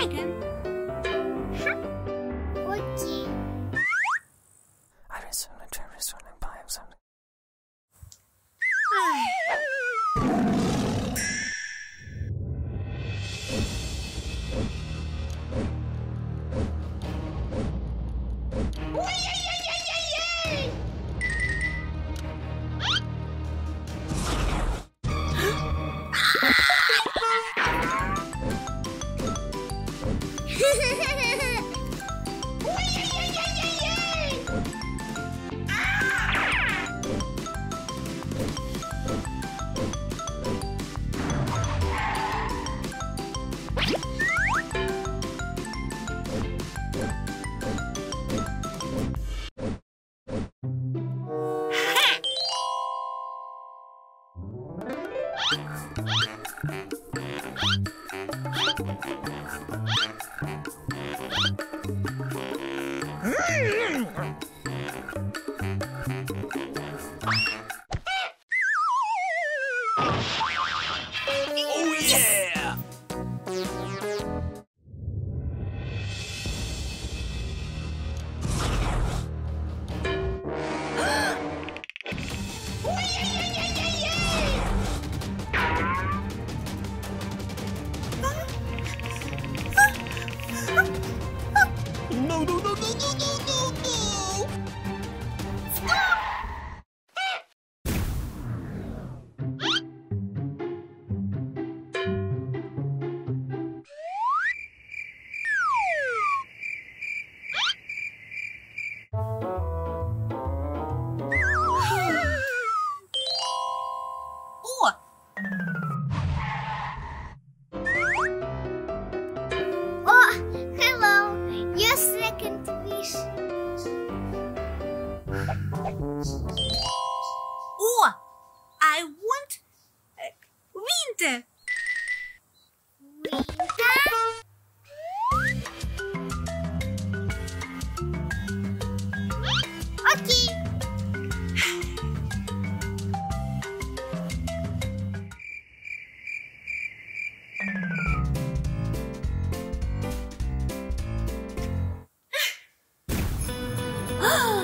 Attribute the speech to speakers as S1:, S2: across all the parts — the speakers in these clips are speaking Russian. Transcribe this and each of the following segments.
S1: dragon.
S2: Hehehehe!
S3: Oh yeah!
S1: 啊。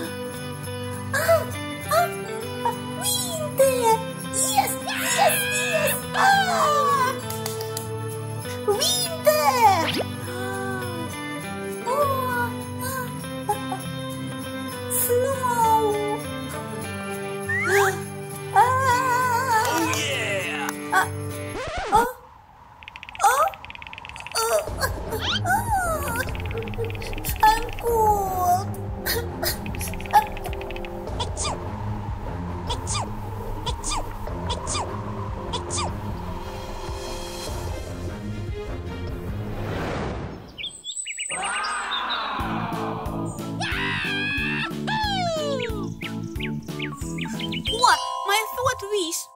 S1: my third wish.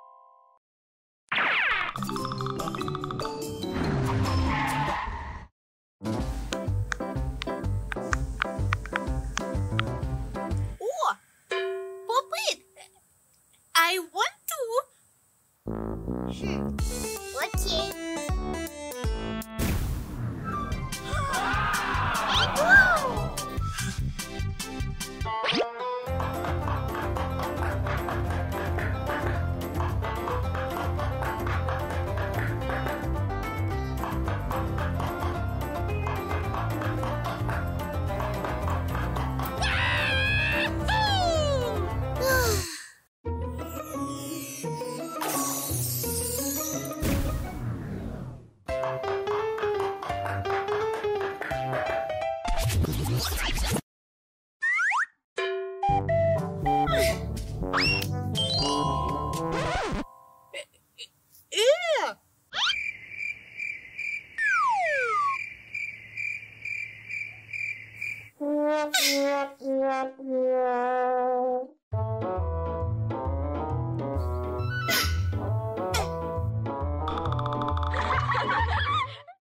S4: Yeah.